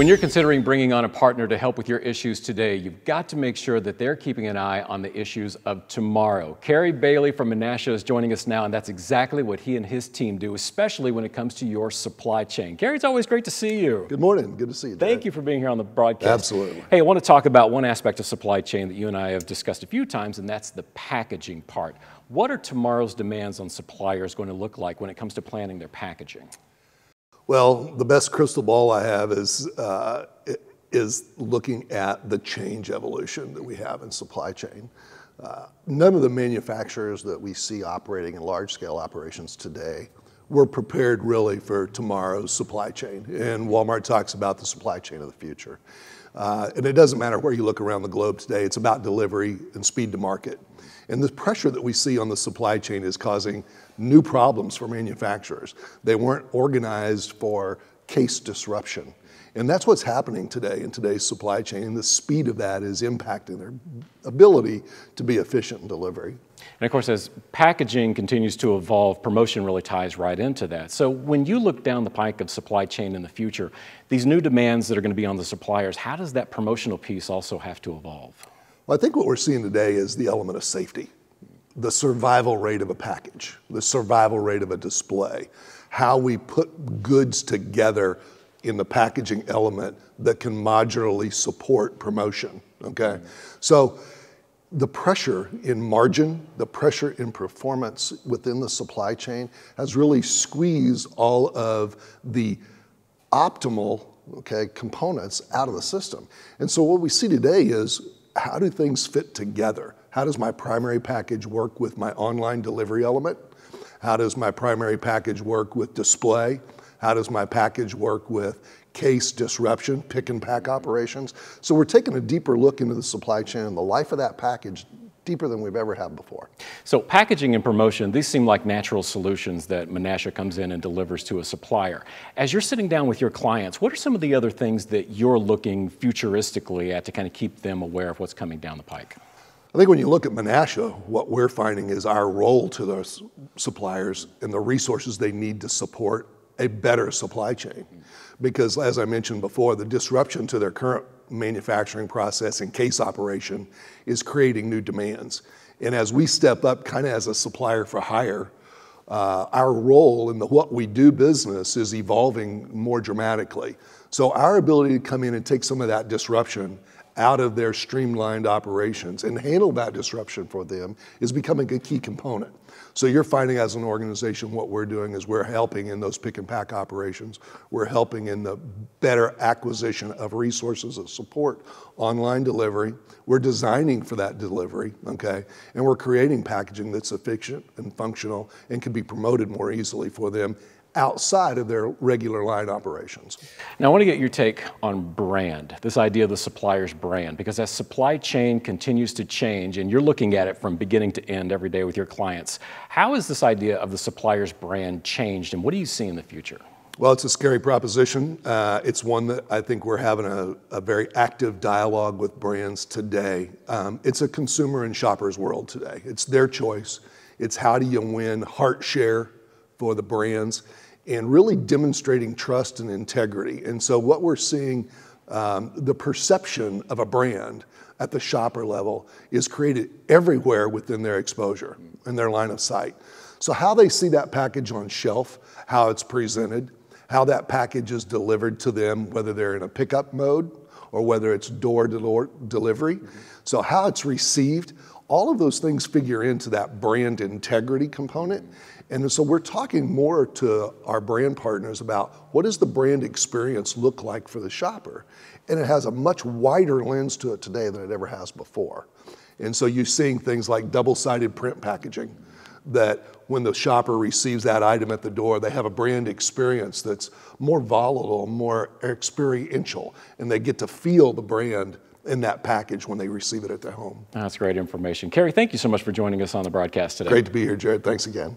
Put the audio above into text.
When you're considering bringing on a partner to help with your issues today, you've got to make sure that they're keeping an eye on the issues of tomorrow. Kerry Bailey from Menasha is joining us now, and that's exactly what he and his team do, especially when it comes to your supply chain. Kerry, it's always great to see you. Good morning. Good to see you. Dad. Thank you for being here on the broadcast. Absolutely. Hey, I want to talk about one aspect of supply chain that you and I have discussed a few times, and that's the packaging part. What are tomorrow's demands on suppliers going to look like when it comes to planning their packaging? Well, the best crystal ball I have is uh, is looking at the change evolution that we have in supply chain. Uh, none of the manufacturers that we see operating in large scale operations today were prepared really for tomorrow's supply chain. And Walmart talks about the supply chain of the future. Uh, and it doesn't matter where you look around the globe today, it's about delivery and speed to market. And the pressure that we see on the supply chain is causing new problems for manufacturers. They weren't organized for case disruption. And that's what's happening today in today's supply chain. And the speed of that is impacting their ability to be efficient in delivery. And of course, as packaging continues to evolve, promotion really ties right into that. So when you look down the pike of supply chain in the future, these new demands that are going to be on the suppliers, how does that promotional piece also have to evolve? Well, I think what we're seeing today is the element of safety, the survival rate of a package, the survival rate of a display, how we put goods together in the packaging element that can modularly support promotion. Okay, so the pressure in margin, the pressure in performance within the supply chain has really squeezed all of the optimal okay, components out of the system. And so what we see today is how do things fit together? How does my primary package work with my online delivery element? How does my primary package work with display? How does my package work with case disruption, pick and pack operations? So we're taking a deeper look into the supply chain and the life of that package deeper than we've ever had before. So packaging and promotion, these seem like natural solutions that Menasha comes in and delivers to a supplier. As you're sitting down with your clients, what are some of the other things that you're looking futuristically at to kind of keep them aware of what's coming down the pike? I think when you look at Menasha, what we're finding is our role to those suppliers and the resources they need to support a better supply chain. Because as I mentioned before, the disruption to their current manufacturing process and case operation is creating new demands. And as we step up kind of as a supplier for hire, uh, our role in the what we do business is evolving more dramatically. So our ability to come in and take some of that disruption out of their streamlined operations and handle that disruption for them is becoming a key component. So you're finding as an organization what we're doing is we're helping in those pick and pack operations. We're helping in the better acquisition of resources of support, online delivery. We're designing for that delivery, okay? And we're creating packaging that's efficient and functional and can be promoted more easily for them outside of their regular line operations. Now, I want to get your take on brand, this idea of the supplier's brand, because as supply chain continues to change and you're looking at it from beginning to end every day with your clients, how has this idea of the supplier's brand changed and what do you see in the future? Well, it's a scary proposition. Uh, it's one that I think we're having a, a very active dialogue with brands today. Um, it's a consumer and shopper's world today. It's their choice. It's how do you win heart share for the brands and really demonstrating trust and integrity. And so, what we're seeing, um, the perception of a brand at the shopper level is created everywhere within their exposure and their line of sight. So, how they see that package on shelf, how it's presented, how that package is delivered to them, whether they're in a pickup mode or whether it's door to door delivery. So, how it's received, all of those things figure into that brand integrity component. And so we're talking more to our brand partners about what does the brand experience look like for the shopper? And it has a much wider lens to it today than it ever has before. And so you're seeing things like double-sided print packaging that when the shopper receives that item at the door, they have a brand experience that's more volatile, more experiential, and they get to feel the brand in that package when they receive it at their home. That's great information. Kerry, thank you so much for joining us on the broadcast today. Great to be here, Jared. Thanks again.